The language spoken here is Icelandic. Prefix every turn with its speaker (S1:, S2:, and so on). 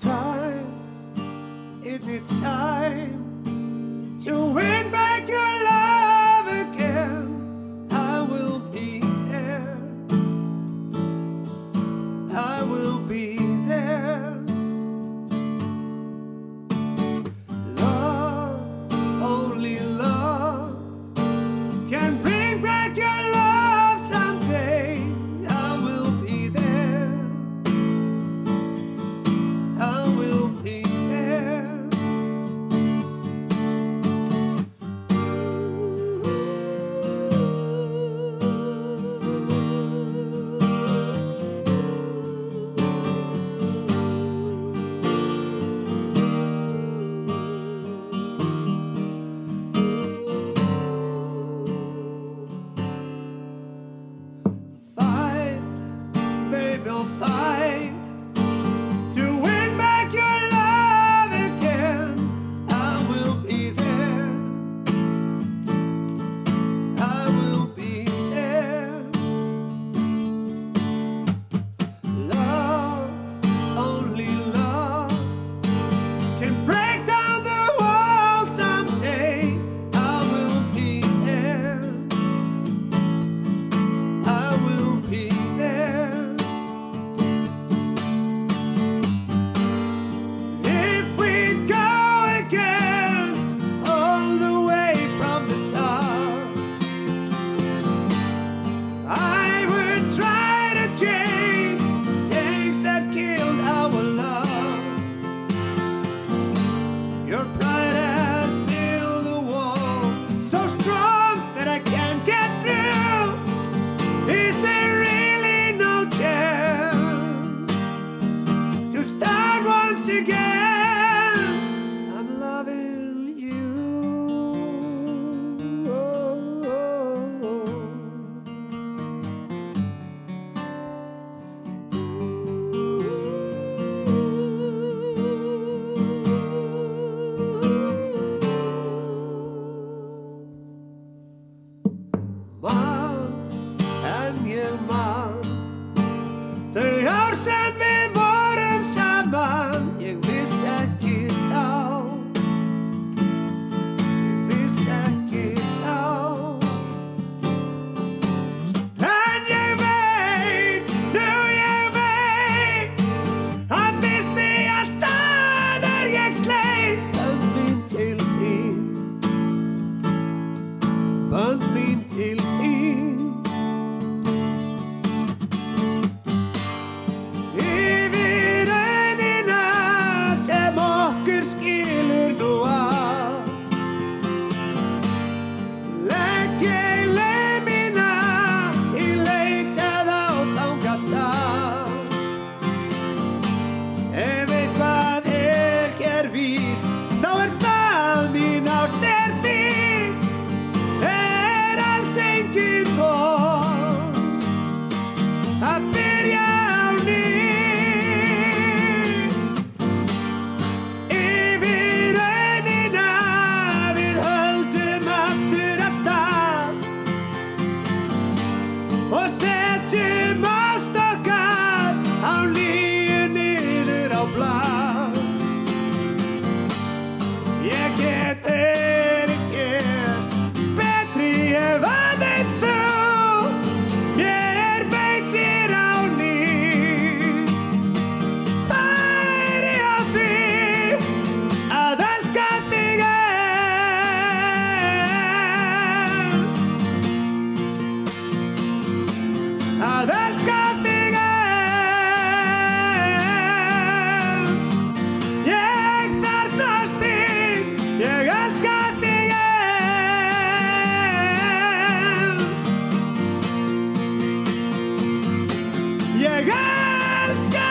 S1: time, it is time to win. Bye. Band min till er. Ég elska